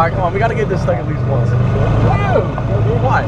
Alright, come on, we gotta get this thing at least once. Why?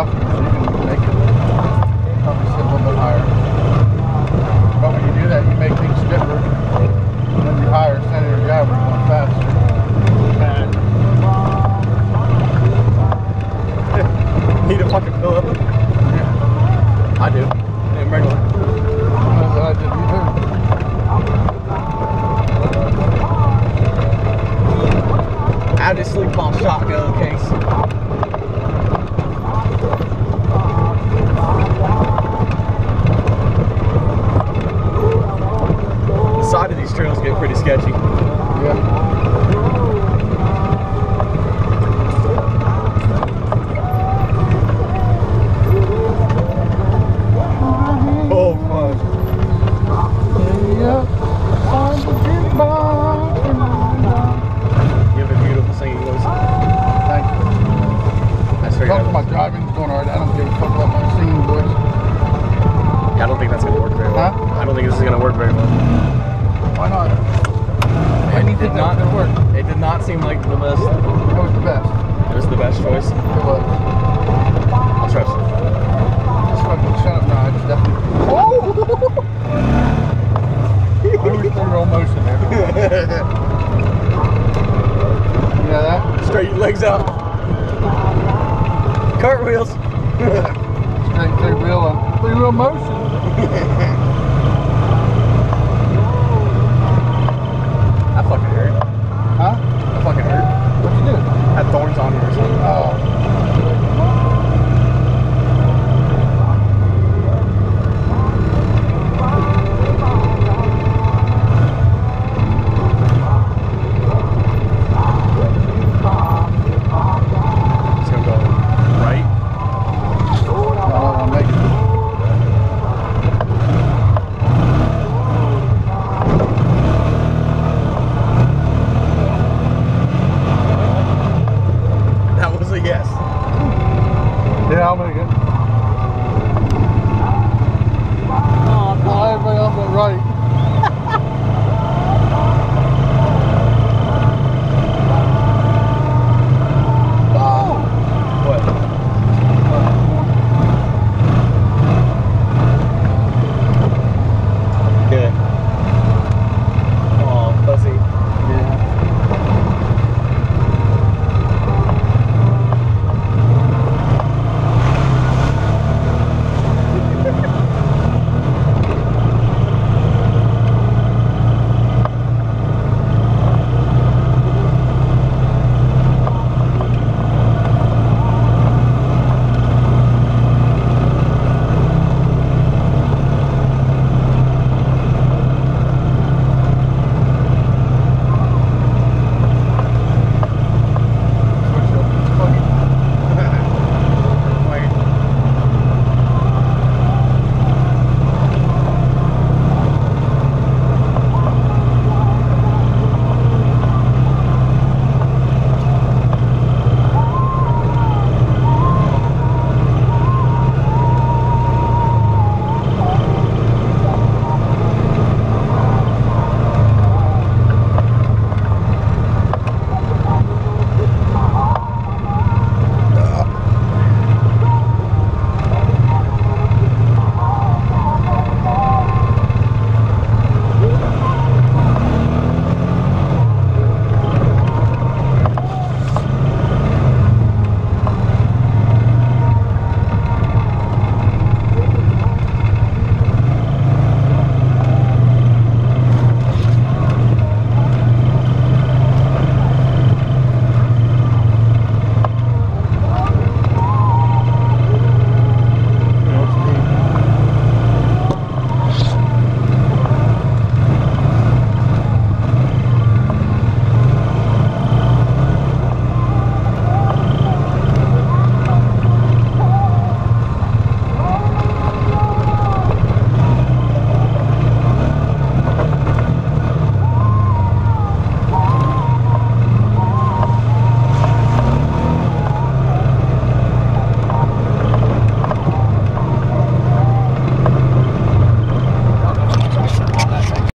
走。did not work. It did not seem like the best. It was the best. It was the best choice. It was. I'll trust you. Just fucking shut up now. It's definitely. Oh! there was real motion there. you know that? Straighten legs out. Cartwheels. Straight three wheel, uh, three wheel motion. arms on it or something. Oh.